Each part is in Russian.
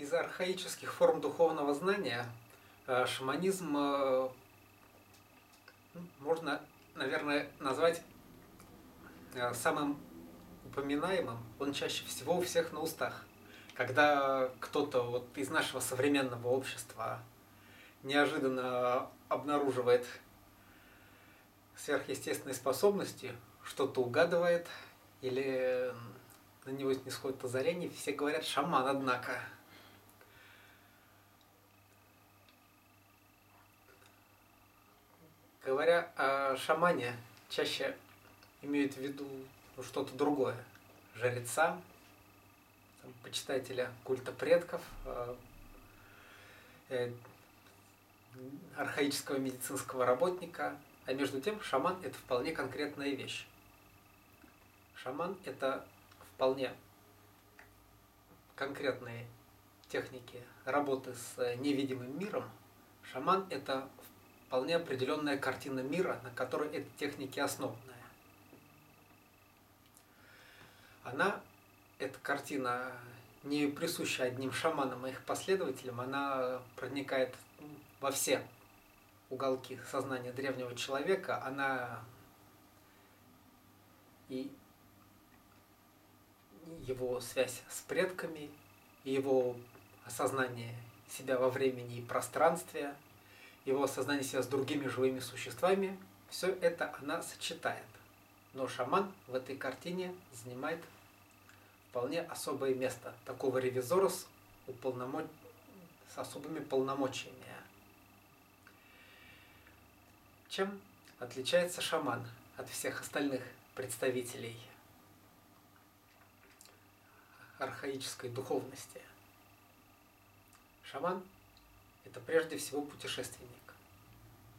Из архаических форм духовного знания э, шаманизм э, ну, можно, наверное, назвать э, самым упоминаемым. Он чаще всего у всех на устах. Когда кто-то вот из нашего современного общества неожиданно обнаруживает сверхъестественные способности, что-то угадывает или на него не сходит озарение, все говорят шаман, однако. Говоря о шамане, чаще имеют в виду что-то другое. Жреца, там, почитателя культа предков, э, э, архаического медицинского работника. А между тем шаман – это вполне конкретная вещь. Шаман – это вполне конкретные техники работы с невидимым миром. Шаман – это вполне определенная картина мира, на которой эти техники основаны. Она, эта картина, не присуща одним шаманам и их последователям, она проникает во все уголки сознания древнего человека, она и его связь с предками, и его осознание себя во времени и пространстве – его осознание себя с другими живыми существами, все это она сочетает. Но шаман в этой картине занимает вполне особое место. Такого ревизора с, уполномо... с особыми полномочиями. Чем отличается шаман от всех остальных представителей архаической духовности? Шаман – это прежде всего путешественник.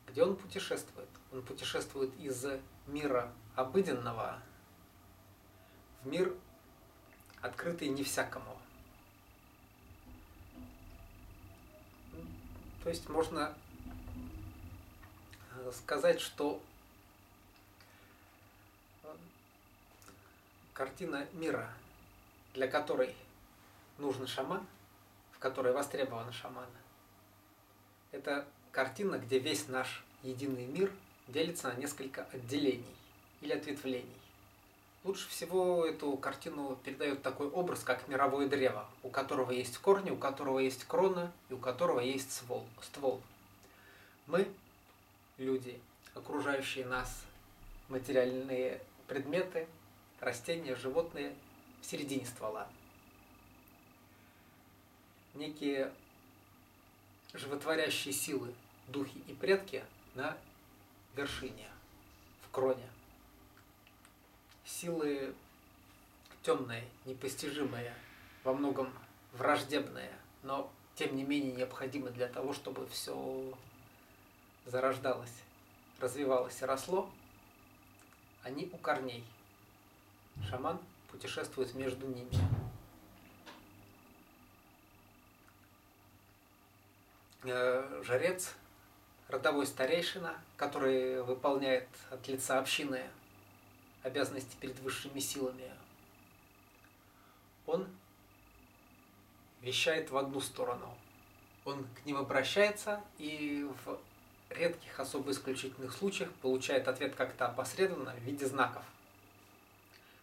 Где он путешествует? Он путешествует из мира обыденного в мир, открытый не всякому. То есть можно э, сказать, что картина мира, для которой нужен шаман, в которой востребован шаман, это картина, где весь наш единый мир делится на несколько отделений или ответвлений. Лучше всего эту картину передает такой образ, как мировое древо, у которого есть корни, у которого есть крона и у которого есть ствол. ствол. Мы, люди, окружающие нас материальные предметы, растения, животные в середине ствола. Некие животворящие силы, духи и предки на вершине, в кроне. Силы темные, непостижимые, во многом враждебные, но тем не менее необходимы для того, чтобы все зарождалось, развивалось и росло, они у корней. Шаман путешествует между ними. Жрец, родовой старейшина, который выполняет от лица общины обязанности перед высшими силами, он вещает в одну сторону. Он к ним обращается и в редких особо исключительных случаях получает ответ как-то опосредованно в виде знаков.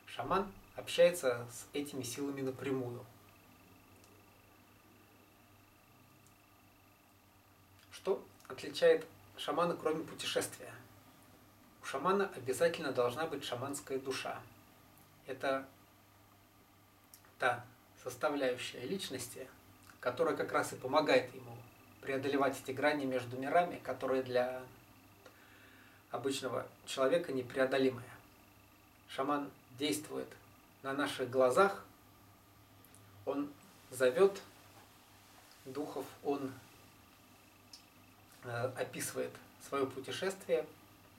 Шаман общается с этими силами напрямую – Что отличает шамана, кроме путешествия? У шамана обязательно должна быть шаманская душа. Это та составляющая личности, которая как раз и помогает ему преодолевать эти грани между мирами, которые для обычного человека непреодолимые. Шаман действует на наших глазах, он зовет духов, он описывает свое путешествие,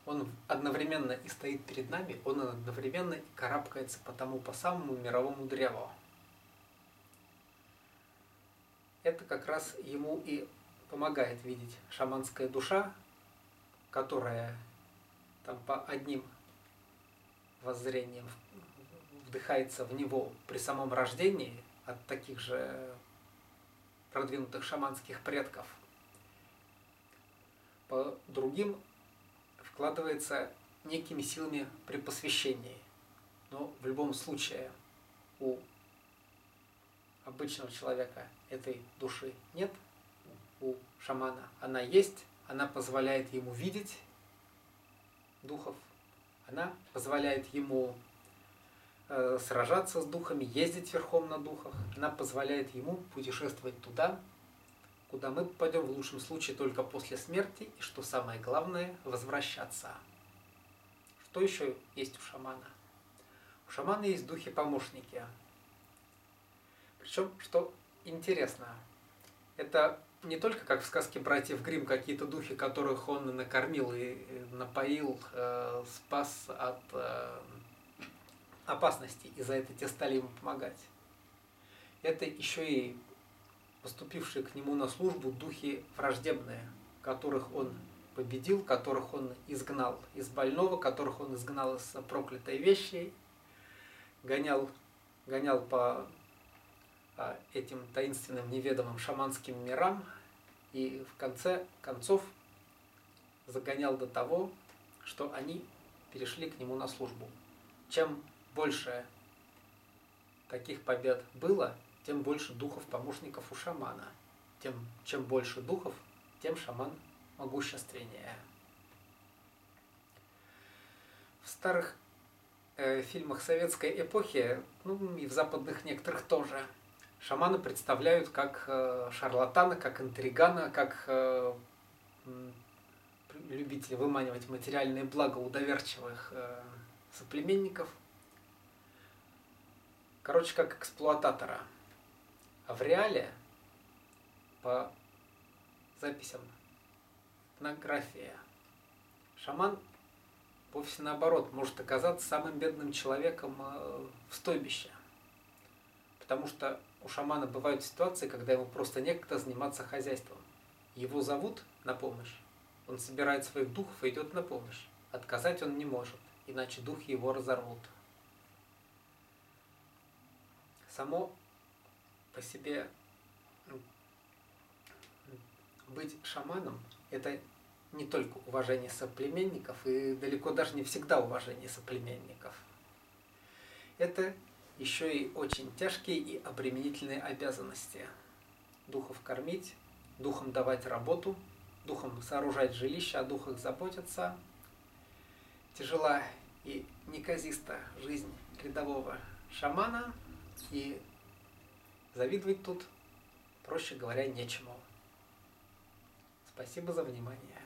он одновременно и стоит перед нами, он одновременно и карабкается по тому, по самому мировому древу. Это как раз ему и помогает видеть шаманская душа, которая там по одним воззрениям вдыхается в него при самом рождении от таких же продвинутых шаманских предков. По другим вкладывается некими силами при посвящении. Но в любом случае у обычного человека этой души нет, у шамана она есть, она позволяет ему видеть духов, она позволяет ему э, сражаться с духами, ездить верхом на духах, она позволяет ему путешествовать туда, куда мы попадем в лучшем случае только после смерти, и что самое главное, возвращаться. Что еще есть у шамана? У шамана есть духи-помощники. Причем, что интересно, это не только как в сказке братьев Грим какие-то духи, которых он накормил и напоил, э, спас от э, опасности, и за это те стали ему помогать. Это еще и поступившие к нему на службу духи враждебные, которых он победил, которых он изгнал из больного, которых он изгнал из проклятой вещи, гонял, гонял по а, этим таинственным, неведомым шаманским мирам и в конце концов загонял до того, что они перешли к нему на службу. Чем больше таких побед было, тем больше духов-помощников у шамана. Тем, чем больше духов, тем шаман могущественнее. В старых э, фильмах советской эпохи, ну и в западных некоторых тоже – шамана представляют как э, шарлатана, как интригана, как э, любителя выманивать материальные блага у доверчивых э, соплеменников. Короче, как эксплуататора. А в реале, по записям этнография, шаман вовсе наоборот может оказаться самым бедным человеком в стойбище. Потому что у шамана бывают ситуации, когда ему просто некогда заниматься хозяйством. Его зовут на помощь, он собирает своих духов и идет на помощь. Отказать он не может, иначе духи его разорвут. Само по себе быть шаманом – это не только уважение соплеменников, и далеко даже не всегда уважение соплеменников. Это еще и очень тяжкие и обременительные обязанности. Духов кормить, духом давать работу, духом сооружать жилище, о духах заботиться. Тяжела и неказиста жизнь рядового шамана, и завидовать тут, проще говоря, нечему. Спасибо за внимание.